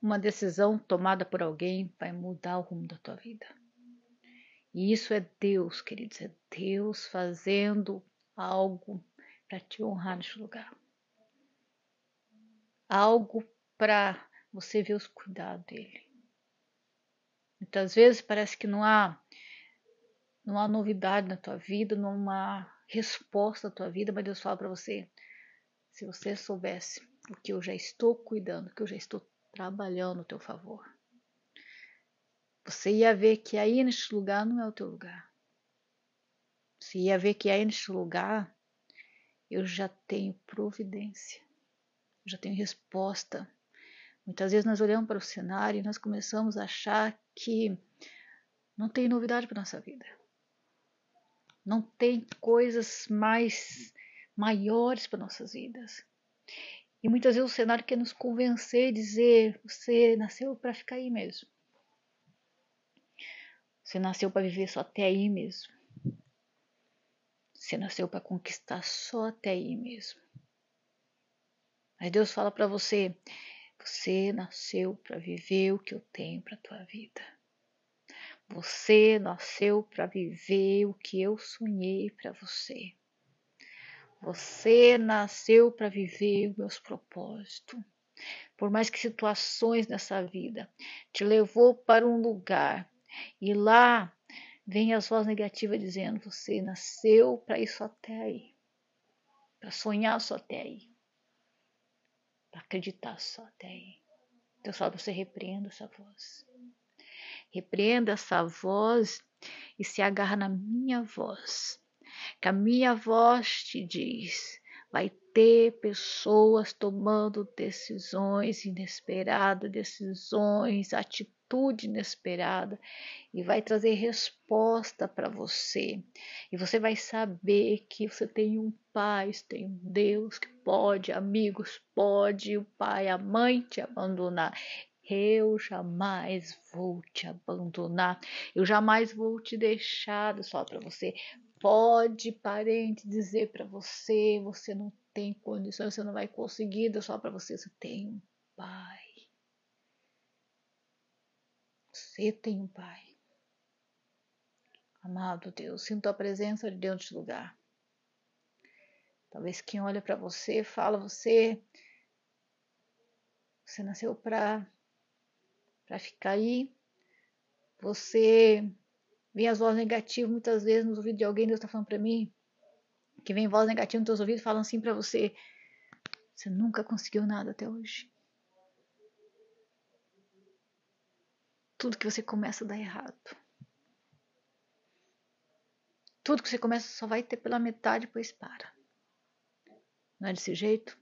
uma decisão tomada por alguém vai mudar o rumo da tua vida. E isso é Deus, queridos, é Deus fazendo algo para te honrar neste lugar. Algo para você ver os cuidados dele. Muitas vezes parece que não há não há novidade na tua vida, não há resposta na tua vida, mas Deus fala para você: se você soubesse o que eu já estou cuidando, o que eu já estou trabalhando a teu favor, você ia ver que aí neste lugar não é o teu lugar. Você ia ver que aí neste lugar eu já tenho providência, eu já tenho resposta. Muitas vezes nós olhamos para o cenário e nós começamos a achar que não tem novidade para nossa vida não tem coisas mais maiores para nossas vidas. E muitas vezes o cenário quer nos convencer, dizer: você nasceu para ficar aí mesmo. Você nasceu para viver só até aí mesmo. Você nasceu para conquistar só até aí mesmo. Mas Deus fala para você: você nasceu para viver o que eu tenho para tua vida. Você nasceu para viver o que eu sonhei para você. Você nasceu para viver meus propósitos. Por mais que situações nessa vida te levou para um lugar e lá vem as vozes negativas dizendo: você nasceu para isso até aí, para sonhar só até aí, para acreditar só até aí. Deus fala para você repreenda essa voz. Repreenda essa voz e se agarra na minha voz. Que a minha voz te diz: vai ter pessoas tomando decisões inesperadas, decisões, atitude inesperada e vai trazer resposta para você. E você vai saber que você tem um pai, tem um Deus que pode, amigos, pode o pai, a mãe te abandonar. Eu jamais vou te abandonar. Eu jamais vou te deixar só para você. Pode parente dizer para você, você não tem condições, você não vai conseguir, só para você, você tem um pai. Você tem um pai. Amado Deus, sinto a presença de Deus neste lugar. Talvez quem olha para você fala, você você nasceu para para ficar aí. Você vê as vozes negativas muitas vezes nos ouvidos de alguém, Deus está falando para mim, que vem voz negativa nos teus ouvidos falando assim para você: você nunca conseguiu nada até hoje. Tudo que você começa dá errado. Tudo que você começa só vai ter pela metade, pois para. Não é desse jeito?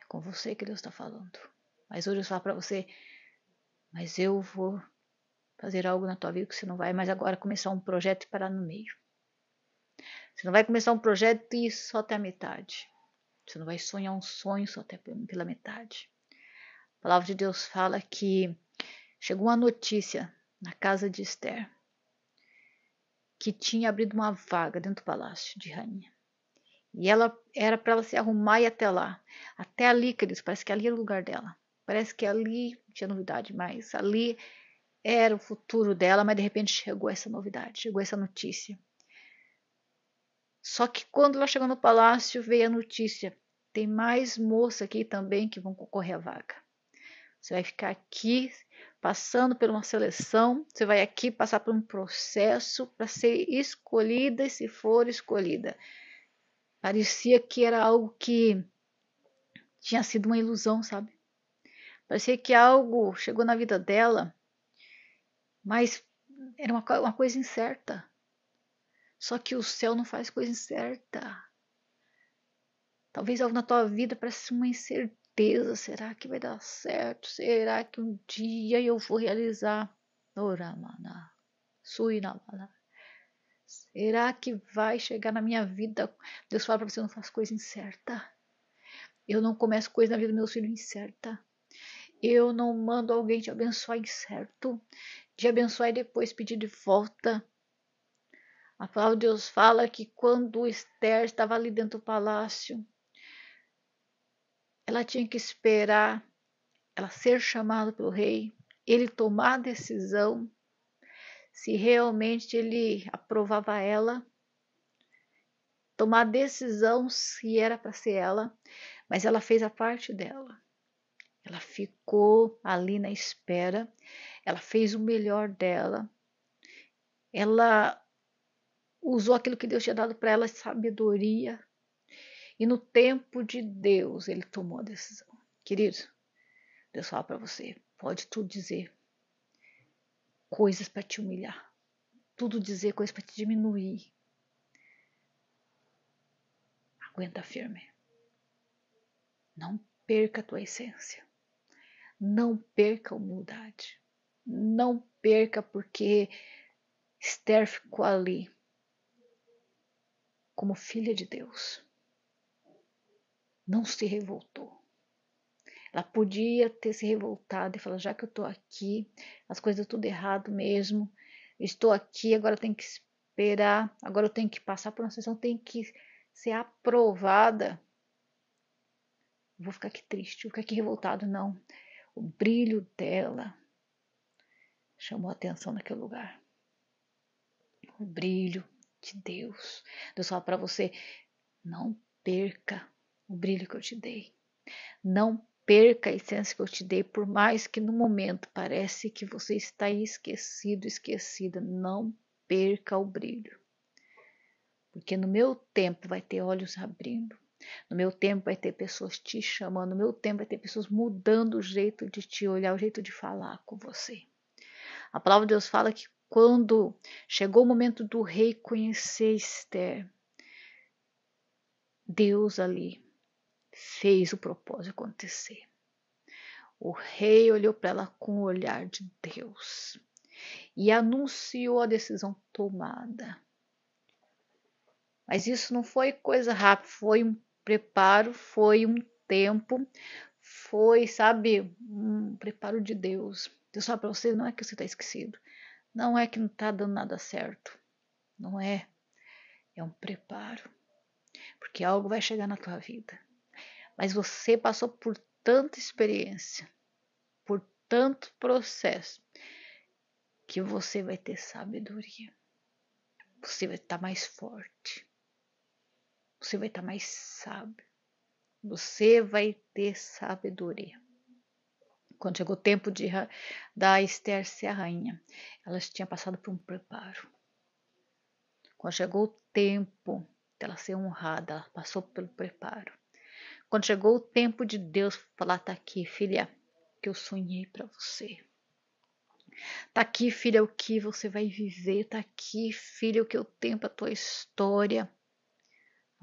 É com você que Deus está falando. Mas hoje eu falo para você: mas eu vou fazer algo na tua vida que você não vai mais agora começar um projeto e parar no meio. Você não vai começar um projeto e ir só até a metade. Você não vai sonhar um sonho só até pela metade. A palavra de Deus fala que chegou uma notícia na casa de Esther que tinha abrido uma vaga dentro do palácio de rainha. E ela era para ela se arrumar e ir até lá. Até ali, queridos, parece que ali era o lugar dela. Parece que ali não tinha novidade mais. Ali era o futuro dela, mas de repente chegou essa novidade, chegou essa notícia. Só que quando ela chegou no palácio, veio a notícia: tem mais moça aqui também que vão concorrer à vaga. Você vai ficar aqui passando por uma seleção, você vai aqui passar por um processo para ser escolhida e se for escolhida. Parecia que era algo que tinha sido uma ilusão, sabe? Parecia que algo chegou na vida dela, mas era uma, uma coisa incerta. Só que o céu não faz coisa incerta. Talvez algo na tua vida pareça uma incerteza. Será que vai dar certo? Será que um dia eu vou realizar? Oramana, suinamana. Será que vai chegar na minha vida? Deus fala para você: não faz coisa incerta. Eu não começo coisa na vida dos meus filhos incerta. Eu não mando alguém te abençoar incerto, te abençoar e depois pedir de volta. A palavra de Deus fala que quando Esther estava ali dentro do palácio, ela tinha que esperar ela ser chamada pelo rei, ele tomar a decisão se realmente ele aprovava ela, tomar a decisão se era para ser ela, mas ela fez a parte dela. Ela ficou ali na espera, ela fez o melhor dela, ela usou aquilo que Deus tinha dado para ela, sabedoria, e no tempo de Deus ele tomou a decisão. Querido, Deus fala para você, pode tudo dizer, coisas para te humilhar, tudo dizer coisas para te diminuir. Aguenta firme. Não perca a tua essência. Não perca a humildade. Não perca porque Esther ficou ali como filha de Deus. Não se revoltou. Ela podia ter se revoltado e falar: já que eu estou aqui, as coisas tudo errado mesmo, estou aqui, agora eu tenho que esperar, agora eu tenho que passar por uma sessão, tenho que ser aprovada. vou ficar aqui triste, vou ficar aqui revoltado, não. O brilho dela chamou atenção naquele lugar. O brilho de Deus. Deus fala para você: não perca o brilho que eu te dei. Não perca a essência que eu te dei, por mais que no momento parece que você está esquecido, esquecida, não perca o brilho. Porque no meu tempo vai ter olhos abrindo. No meu tempo vai ter pessoas te chamando, no meu tempo vai ter pessoas mudando o jeito de te olhar, o jeito de falar com você. A palavra de Deus fala que quando chegou o momento do rei conhecer Esther, Deus ali fez o propósito acontecer. O rei olhou para ela com o olhar de Deus e anunciou a decisão tomada. Mas isso não foi coisa rápida, foi um preparo, foi um tempo, foi, sabe, um preparo de Deus. Deus fala para você, não é que você está esquecido, não é que não está dando nada certo, não é, é um preparo, porque algo vai chegar na tua vida mas você passou por tanta experiência, por tanto processo, que você vai ter sabedoria. Você vai estar mais forte. Você vai estar mais sábio. Você vai ter sabedoria. Quando chegou o tempo de da Esther ser a rainha, ela tinha passado por um preparo. Quando chegou o tempo dela ser honrada, ela passou pelo preparo. Quando chegou o tempo de Deus falar, tá aqui, filha, que eu sonhei para você. Tá aqui, filha, o que você vai viver. Tá aqui, filha, o que eu tenho para tua história.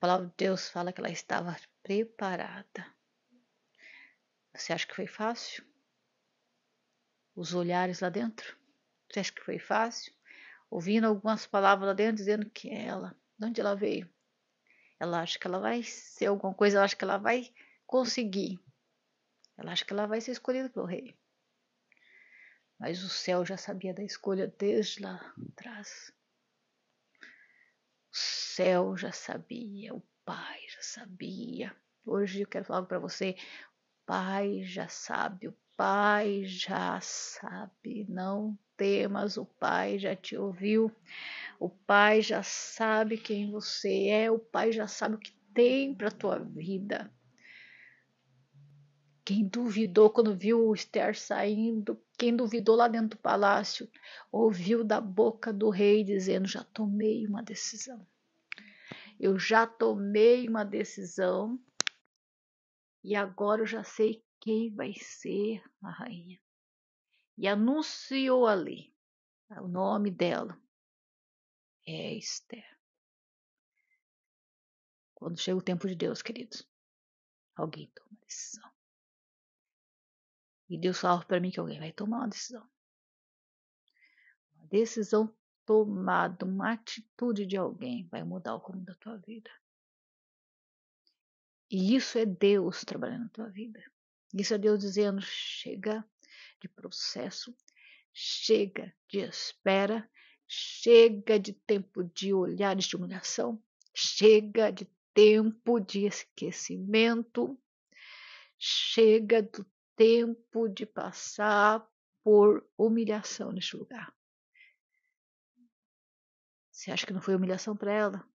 Palavra de Deus fala que ela estava preparada. Você acha que foi fácil? Os olhares lá dentro? Você acha que foi fácil? Ouvindo algumas palavras lá dentro dizendo que é ela, de onde ela veio? Ela acha que ela vai ser alguma coisa, ela acha que ela vai conseguir. Ela acha que ela vai ser escolhida pelo rei. Mas o céu já sabia da escolha desde lá atrás. O céu já sabia, o pai já sabia. Hoje eu quero falar para você: o pai já sabe, o pai já sabe. Não temas, o pai já te ouviu. O Pai já sabe quem você é, o Pai já sabe o que tem para tua vida. Quem duvidou quando viu o Esther saindo, quem duvidou lá dentro do palácio, ouviu da boca do rei dizendo: Já tomei uma decisão. Eu já tomei uma decisão e agora eu já sei quem vai ser a rainha. E anunciou ali o nome dela é Esther. Quando chega o tempo de Deus, queridos, alguém toma decisão. E Deus fala para mim que alguém vai tomar uma decisão. Uma decisão tomada, uma atitude de alguém vai mudar o rumo da tua vida. E isso é Deus trabalhando na tua vida. Isso é Deus dizendo: chega de processo, chega de espera, Chega de tempo de olhar de estimulação, chega de tempo de esquecimento, chega do tempo de passar por humilhação neste lugar. Você acha que não foi humilhação para ela?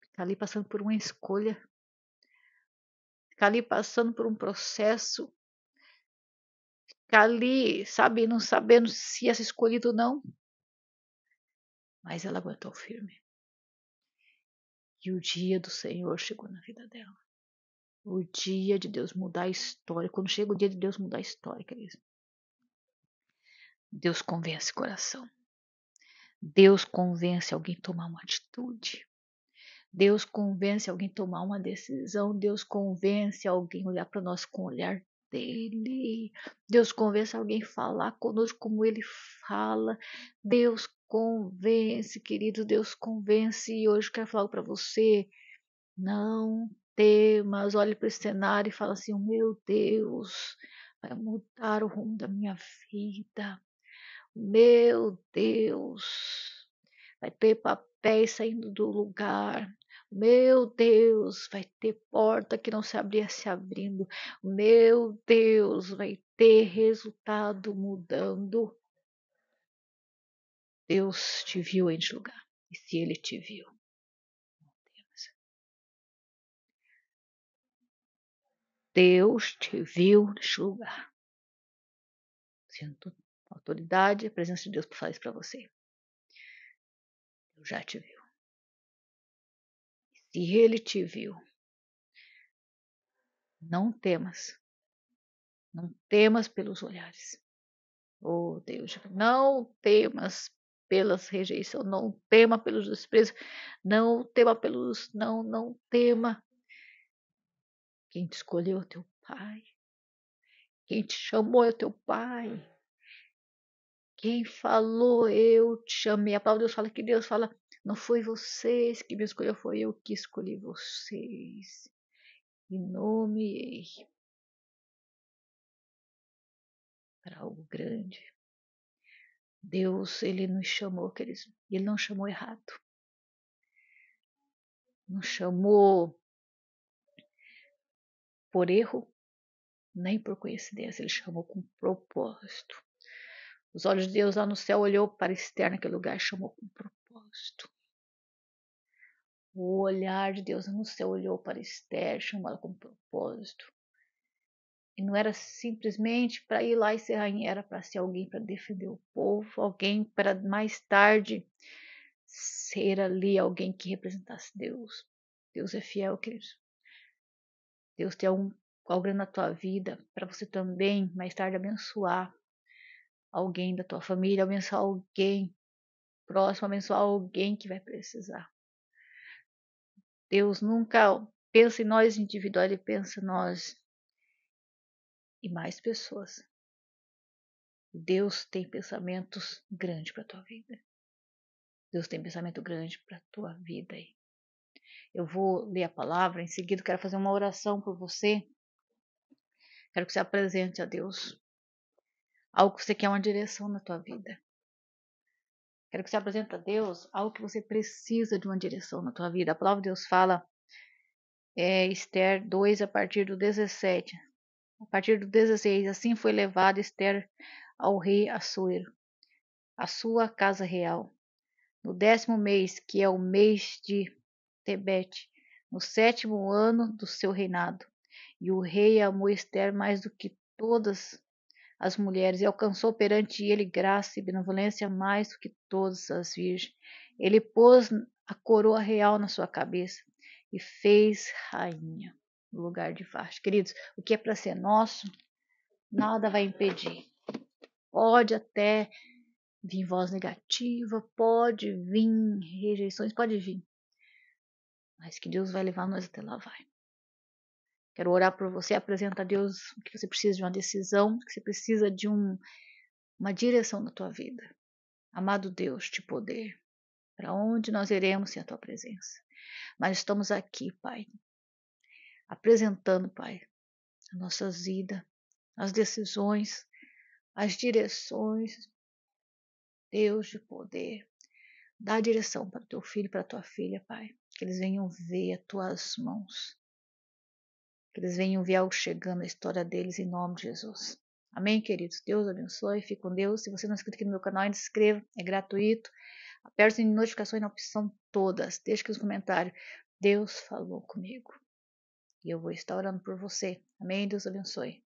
Ficar ali passando por uma escolha. Ficar ali passando por um processo. Ficar ali, sabe, não sabendo se ia ser escolhido ou não. Mas ela aguentou firme. E o dia do Senhor chegou na vida dela. O dia de Deus mudar a história. Quando chega o dia de Deus mudar a história, querido. Deus convence o coração. Deus convence alguém a tomar uma atitude. Deus convence alguém a tomar uma decisão. Deus convence alguém a olhar para nós com o olhar dele. Deus convence alguém a falar conosco como ele fala. Deus convence, querido. Deus convence. E hoje eu quero falar para você. Não temas. Olhe para esse cenário e fala assim: Meu Deus, vai mudar o rumo da minha vida. Meu Deus, vai ter papéis saindo do lugar. Meu Deus, vai ter porta que não se abria se abrindo. Meu Deus, vai ter resultado mudando. Deus te viu neste lugar. E se ele te viu, Deus te viu neste lugar. Sinto autoridade, a presença de Deus para falar isso para você. Deus já te viu. Se ele te viu, não temas. Não temas pelos olhares. Oh Deus, não temas pelas rejeição, não tema pelos desprezos, não tema pelos, não, não tema. Quem te escolheu é teu pai. Quem te chamou é teu pai. Quem falou, eu te chamei. A palavra de Deus fala que Deus fala, não foi vocês que me escolheu, foi eu que escolhi vocês. E nomeei para algo grande. Deus, ele nos chamou, queridos, ele não chamou errado. Não chamou por erro, nem por coincidência, ele chamou com propósito. Os olhos de Deus lá no céu olhou para Esther naquele lugar e chamou com propósito. O olhar de Deus no céu olhou para Esther, chamou com propósito. E não era simplesmente para ir lá e ser rainha, era para ser alguém para defender o povo, alguém para mais tarde ser ali alguém que representasse Deus. Deus é fiel, queridos. Deus tem algo, algo grande na tua vida para você também mais tarde abençoar alguém da tua família, abençoar alguém próximo, abençoar alguém que vai precisar. Deus nunca pensa em nós individual, ele pensa em nós e mais pessoas. Deus tem pensamentos grandes para tua vida. Deus tem pensamento grande para tua vida aí. Eu vou ler a palavra, em seguida quero fazer uma oração por você. Quero que você apresente a Deus algo que você quer uma direção na tua vida. Quero que você apresente a Deus algo que você precisa de uma direção na tua vida. A palavra de Deus fala, é, Esther 2, a partir do 17. A partir do 16, assim foi levada Esther ao rei Assuero, a sua casa real. No décimo mês, que é o mês de No sétimo ano do seu reinado. E o rei amou Esther mais do que todas as mulheres e alcançou perante ele graça e benevolência mais do que todas as virgens. Ele pôs a coroa real na sua cabeça e fez rainha no lugar de Vashti. Queridos, o que é para ser nosso, nada vai impedir. Pode até vir voz negativa, pode vir rejeições, pode vir. Mas que Deus vai levar nós até lá, vai. Quero orar por você, apresenta a Deus que você precisa de uma decisão, que você precisa de um, uma direção na tua vida. Amado Deus, de poder, para onde nós iremos sem a tua presença? Mas estamos aqui, Pai, apresentando, Pai, a nossa vida, as decisões, as direções. Deus de poder, dá a direção para o teu filho e para a tua filha, Pai, que eles venham ver as tuas mãos Que eles venham ver algo chegando na história deles em nome de Jesus. Amém, queridos? Deus abençoe. Fique com Deus. Se você não é inscrito aqui no meu canal, ainda se inscreva. É gratuito. Aperte de notificações na opção todas. Deixe aqui nos comentários. Deus falou comigo. E eu vou estar orando por você. Amém? Deus abençoe.